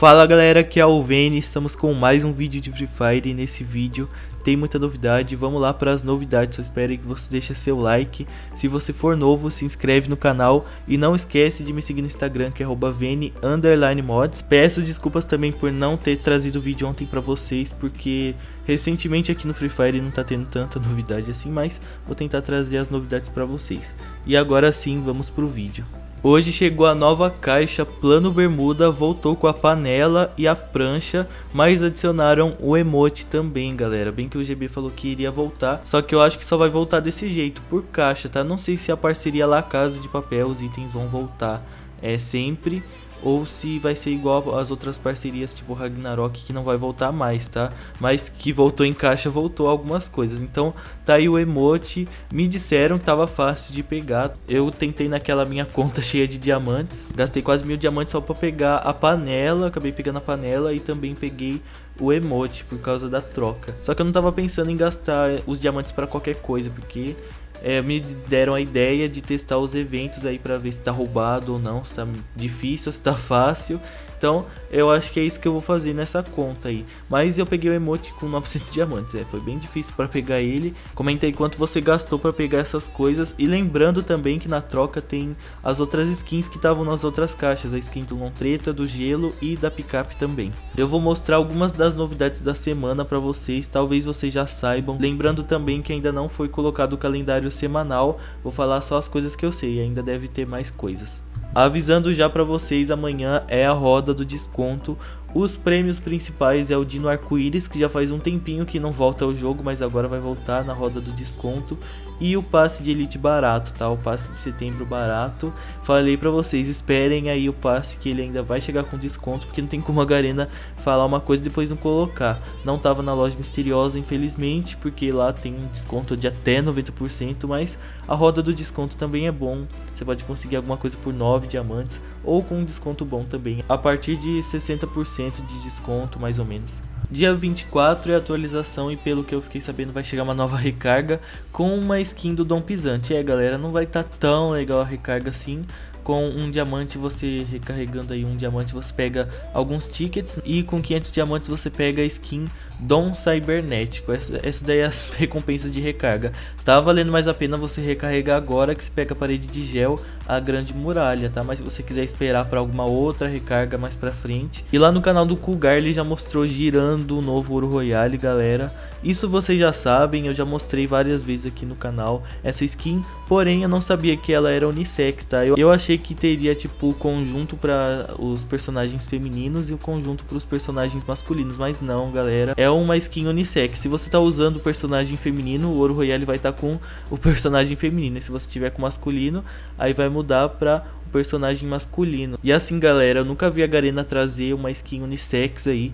Fala galera, aqui é o Vene, estamos com mais um vídeo de Free Fire e nesse vídeo tem muita novidade, vamos lá para as novidades, eu espero que você deixe seu like, se você for novo se inscreve no canal e não esquece de me seguir no Instagram que é @vene_mods. Peço desculpas também por não ter trazido o vídeo ontem para vocês, porque recentemente aqui no Free Fire não tá tendo tanta novidade assim, mas vou tentar trazer as novidades para vocês. E agora sim, vamos pro vídeo. Hoje chegou a nova caixa Plano Bermuda, voltou com a panela e a prancha, mas adicionaram o emote também, galera. Bem que o GB falou que iria voltar, só que eu acho que só vai voltar desse jeito, por caixa, tá? Não sei se a parceria lá Casa de Papel, os itens vão voltar é sempre ou se vai ser igual as outras parcerias tipo Ragnarok que não vai voltar mais, tá? Mas que voltou em caixa, voltou algumas coisas. Então tá aí o emote, me disseram que tava fácil de pegar. Eu tentei naquela minha conta cheia de diamantes, gastei quase mil diamantes só pra pegar a panela, acabei pegando a panela e também peguei o emote por causa da troca. Só que eu não tava pensando em gastar os diamantes para qualquer coisa, porque é, me deram a ideia de testar os eventos aí para ver se tá roubado ou não, se tá difícil, se tá fácil. Então, eu acho que é isso que eu vou fazer nessa conta aí. Mas eu peguei o emote com 900 diamantes, é, foi bem difícil para pegar ele. Comentei quanto você gastou para pegar essas coisas e lembrando também que na troca tem as outras skins que estavam nas outras caixas, a skin do Lontreta, do Gelo e da picape também. Eu vou mostrar algumas das novidades da semana para vocês, talvez vocês já saibam. Lembrando também que ainda não foi colocado o calendário semanal, vou falar só as coisas que eu sei, ainda deve ter mais coisas. Avisando já para vocês, amanhã é a roda do desconto. Os prêmios principais é o Dino Arco-Íris, que já faz um tempinho que não volta ao jogo, mas agora vai voltar na roda do desconto e o passe de elite barato, tá? O passe de setembro barato. Falei para vocês, esperem aí o passe que ele ainda vai chegar com desconto, porque não tem como a Garena falar uma coisa e depois não colocar. Não tava na loja misteriosa, infelizmente, porque lá tem um desconto de até 90%, mas a roda do desconto também é bom. Você pode conseguir alguma coisa por 9 diamantes ou com um desconto bom também, a partir de 60% de desconto, mais ou menos. Dia 24 é atualização e pelo que eu fiquei sabendo vai chegar uma nova recarga com uma skin do Dom Pisante. É galera, não vai estar tá tão legal a recarga assim, com um diamante você recarregando aí um diamante você pega alguns tickets e com 500 diamantes você pega a skin Dom Cybernético. Essa, essa daí é as recompensas de recarga. Tá valendo mais a pena você recarregar agora que você pega a parede de gel, a grande muralha, tá? Mas se você quiser esperar para alguma outra recarga mais pra frente. E lá no canal do Kulgar ele já mostrou girando o novo Ouro Royale, galera. Isso vocês já sabem, eu já mostrei várias vezes aqui no canal essa skin, porém eu não sabia que ela era unissex, tá? Eu, eu achei que teria tipo o conjunto para os personagens femininos e o conjunto para os personagens masculinos, mas não, galera. É uma skin unissex. Se você tá usando o personagem feminino, o Ouro Royale vai estar tá com o personagem feminino. E se você tiver com masculino, aí vai mudar para o personagem masculino. E assim, galera, eu nunca vi a Garena trazer uma skin unissex aí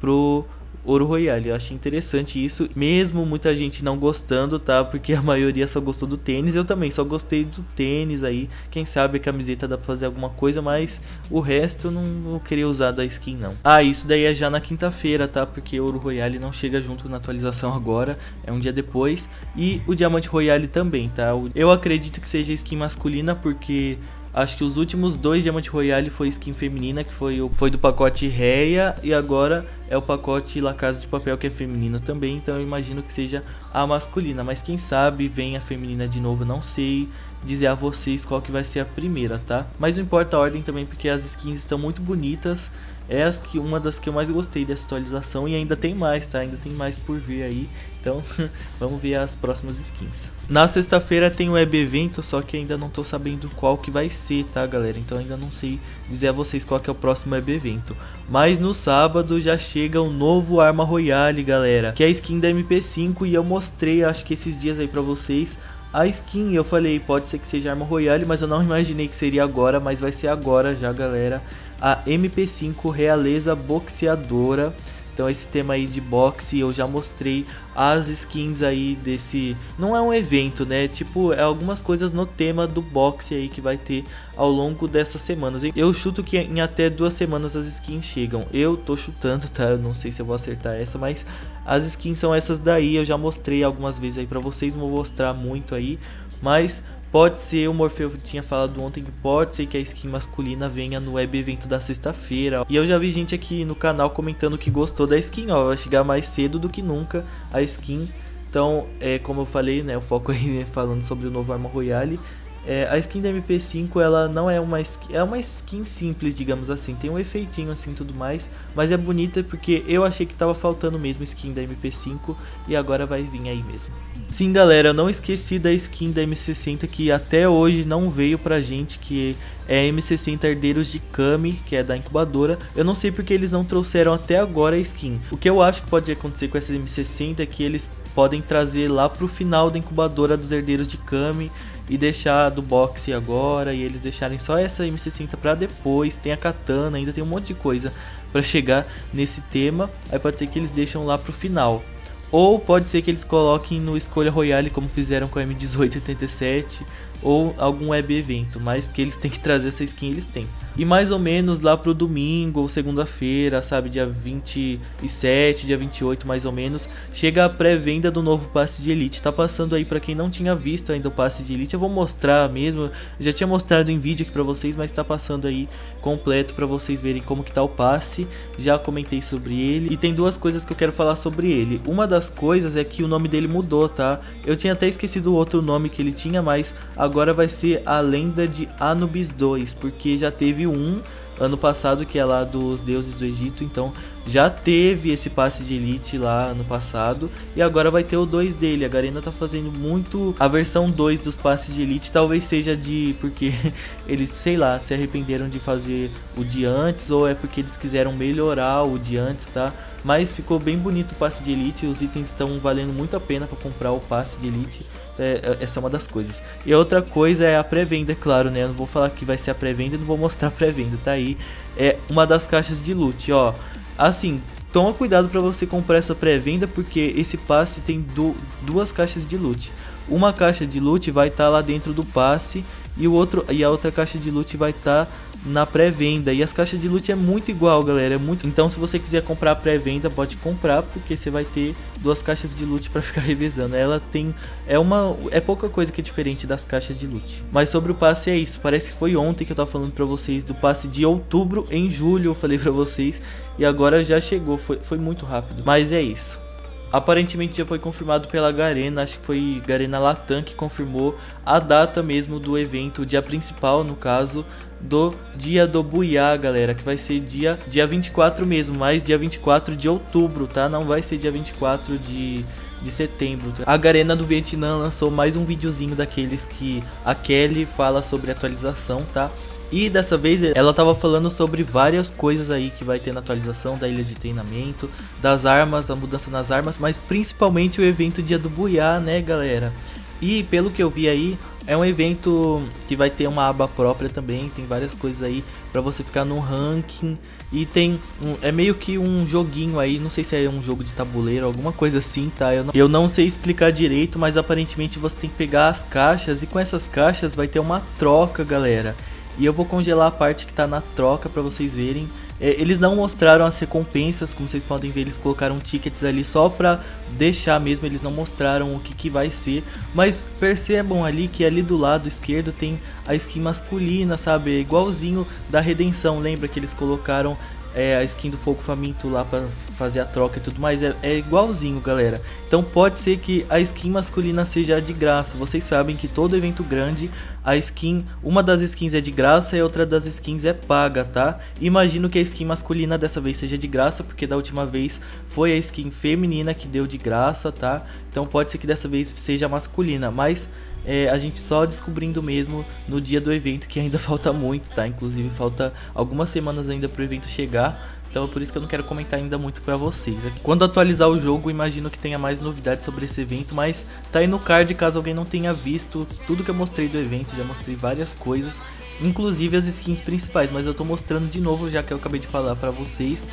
pro Ouro Royale. Eu achei interessante isso, mesmo muita gente não gostando, tá? Porque a maioria só gostou do tênis. Eu também só gostei do tênis aí. Quem sabe a camiseta dá pra fazer alguma coisa, mas o resto eu não vou querer usar da skin, não. Ah, isso daí é já na quinta-feira, tá? Porque Ouro Royale não chega junto na atualização agora, é um dia depois. E o Diamante Royale também, tá? Eu acredito que seja skin masculina, porque Acho que os últimos dois Diamante Royale foi skin feminina, que foi, o, foi do pacote Reia, e agora é o pacote La Casa de Papel, que é feminina também, então eu imagino que seja a masculina. Mas quem sabe vem a feminina de novo, não sei dizer a vocês qual que vai ser a primeira, tá? Mas não importa a ordem também, porque as skins estão muito bonitas. É as que, uma das que eu mais gostei dessa atualização e ainda tem mais, tá? Ainda tem mais por vir aí. Então, vamos ver as próximas skins. Na sexta-feira tem o web evento, só que ainda não tô sabendo qual que vai ser, tá, galera? Então ainda não sei dizer a vocês qual que é o próximo web evento. Mas no sábado já chega o um novo Arma Royale, galera, que é a skin da MP5 e eu mostrei, acho que esses dias aí pra vocês, a skin, eu falei, pode ser que seja Arma Royale, mas eu não imaginei que seria agora, mas vai ser agora já, galera a MP5 Realeza Boxeadora. Então esse tema aí de boxe eu já mostrei as skins aí desse, não é um evento, né? Tipo, é algumas coisas no tema do boxe aí que vai ter ao longo dessas semanas. Eu chuto que em até duas semanas as skins chegam. Eu tô chutando, tá? Eu não sei se eu vou acertar essa, mas as skins são essas daí. Eu já mostrei algumas vezes aí para vocês, não vou mostrar muito aí, mas Pode ser, o Morfeu tinha falado ontem que pode ser que a skin masculina venha no web evento da sexta-feira. E eu já vi gente aqui no canal comentando que gostou da skin, ó. Vai chegar mais cedo do que nunca a skin. Então, é, como eu falei, né, o foco aí né, falando sobre o novo Arma Royale. É, a skin da MP5 ela não é uma skin, é uma skin simples, digamos assim, tem um efeitinho assim tudo mais, mas é bonita porque eu achei que tava faltando mesmo skin da MP5 e agora vai vir aí mesmo. Sim, galera, eu não esqueci da skin da M60 que até hoje não veio pra gente, que é a M60 Herdeiros de Kami, que é da incubadora. Eu não sei porque eles não trouxeram até agora a skin. O que eu acho que pode acontecer com essa M60 é que eles podem trazer lá pro final da incubadora dos Herdeiros de Kami e deixar do boxe agora e eles deixarem só essa M60 para depois. Tem a katana, ainda tem um monte de coisa para chegar nesse tema. Aí pode ser que eles deixam lá pro final. Ou pode ser que eles coloquem no Escolha Royale como fizeram com a M1887 ou algum web evento, mas que eles têm que trazer essa skin, eles têm. E mais ou menos lá pro domingo ou segunda-feira, sabe, dia 27, dia 28 mais ou menos, chega a pré-venda do novo passe de Elite. Tá passando aí para quem não tinha visto ainda o passe de Elite, eu vou mostrar mesmo. Já tinha mostrado em vídeo aqui para vocês, mas tá passando aí completo para vocês verem como que tá o passe. Já comentei sobre ele e tem duas coisas que eu quero falar sobre ele. Uma das coisas é que o nome dele mudou, tá? Eu tinha até esquecido o outro nome que ele tinha, mas agora vai ser a Lenda de Anubis 2, porque já teve um ano passado que é lá dos deuses do Egito, então já teve esse passe de elite lá ano passado e agora vai ter o 2 dele. A Garena tá fazendo muito a versão 2 dos passes de elite, talvez seja de porque eles, sei lá, se arrependeram de fazer o de antes ou é porque eles quiseram melhorar o de antes, tá? Mas ficou bem bonito o passe de elite, os itens estão valendo muito a pena para comprar o passe de elite. É, é, essa é uma das coisas. E a outra coisa é a pré-venda, é claro, né? Eu não vou falar que vai ser a pré-venda, não vou mostrar a pré-venda, tá aí. É uma das caixas de loot, ó. Assim, toma cuidado para você comprar essa pré-venda, porque esse passe tem du duas caixas de loot. Uma caixa de loot vai estar tá lá dentro do passe e o outro e a outra caixa de loot vai estar tá na pré-venda. E as caixas de loot é muito igual, galera. É muito. Então, se você quiser comprar pré-venda, pode comprar, porque você vai ter duas caixas de loot para ficar revezando. Ela tem é uma é pouca coisa que é diferente das caixas de loot. Mas sobre o passe é isso. Parece que foi ontem que eu tava falando para vocês do passe de outubro em julho, eu falei para vocês, e agora já chegou. Foi foi muito rápido. Mas é isso. Aparentemente já foi confirmado pela Garena, acho que foi Garena Latam que confirmou a data mesmo do evento, o dia principal no caso, do dia do Buiá, galera, que vai ser dia, dia 24 mesmo, mas dia 24 de outubro, tá? Não vai ser dia 24 de, de setembro. A Garena do Vietnã lançou mais um videozinho daqueles que a Kelly fala sobre atualização, tá? E dessa vez ela tava falando sobre várias coisas aí que vai ter na atualização da ilha de treinamento, das armas, a mudança nas armas, mas principalmente o evento Dia do Buiá, né, galera? E pelo que eu vi aí, é um evento que vai ter uma aba própria também, tem várias coisas aí para você ficar no ranking e tem um, é meio que um joguinho aí, não sei se é um jogo de tabuleiro, alguma coisa assim, tá? Eu não, eu não sei explicar direito, mas aparentemente você tem que pegar as caixas e com essas caixas vai ter uma troca, galera. E eu vou congelar a parte que está na troca para vocês verem. É, eles não mostraram as recompensas, como vocês podem ver, eles colocaram tickets ali só para deixar mesmo, eles não mostraram o que, que vai ser. Mas percebam ali que ali do lado esquerdo tem a skin masculina, sabe? É igualzinho da Redenção, lembra que eles colocaram é, a skin do Fogo Faminto lá para fazer a troca e tudo mais, é, é, igualzinho, galera. Então pode ser que a skin masculina seja de graça. Vocês sabem que todo evento grande, a skin, uma das skins é de graça e outra das skins é paga, tá? Imagino que a skin masculina dessa vez seja de graça, porque da última vez foi a skin feminina que deu de graça, tá? Então pode ser que dessa vez seja masculina, mas é, a gente só descobrindo mesmo no dia do evento, que ainda falta muito, tá? Inclusive falta algumas semanas ainda pro evento chegar. Então é por isso que eu não quero comentar ainda muito pra vocês. Quando atualizar o jogo, imagino que tenha mais novidades sobre esse evento, mas tá aí no card caso alguém não tenha visto tudo que eu mostrei do evento, já mostrei várias coisas, inclusive as skins principais, mas eu tô mostrando de novo já que eu acabei de falar pra vocês.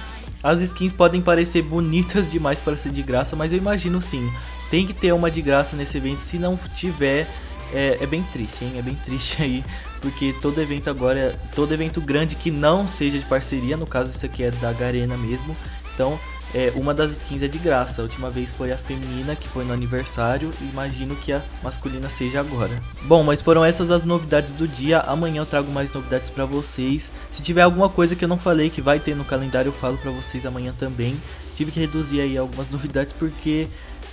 As skins podem parecer bonitas demais para ser de graça, mas eu imagino sim. Tem que ter uma de graça nesse evento, se não tiver, é, é, bem triste, hein? É bem triste aí, porque todo evento agora, todo evento grande que não seja de parceria, no caso isso aqui é da Garena mesmo, então é, uma das skins é de graça. A última vez foi a feminina, que foi no aniversário, e imagino que a masculina seja agora. Bom, mas foram essas as novidades do dia. Amanhã eu trago mais novidades para vocês. Se tiver alguma coisa que eu não falei que vai ter no calendário, eu falo para vocês amanhã também. Tive que reduzir aí algumas novidades porque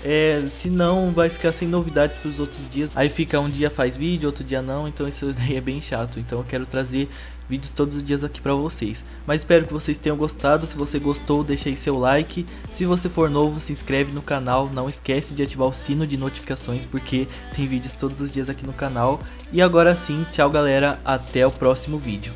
é, senão vai ficar sem novidades para os outros dias. Aí fica um dia faz vídeo, outro dia não, então isso daí é bem chato. Então eu quero trazer vídeos todos os dias aqui para vocês. Mas espero que vocês tenham gostado. Se você gostou, deixa aí seu like. Se você for novo, se inscreve no canal. Não esquece de ativar o sino de notificações porque tem vídeos todos os dias aqui no canal. E agora sim, tchau galera, até o próximo vídeo.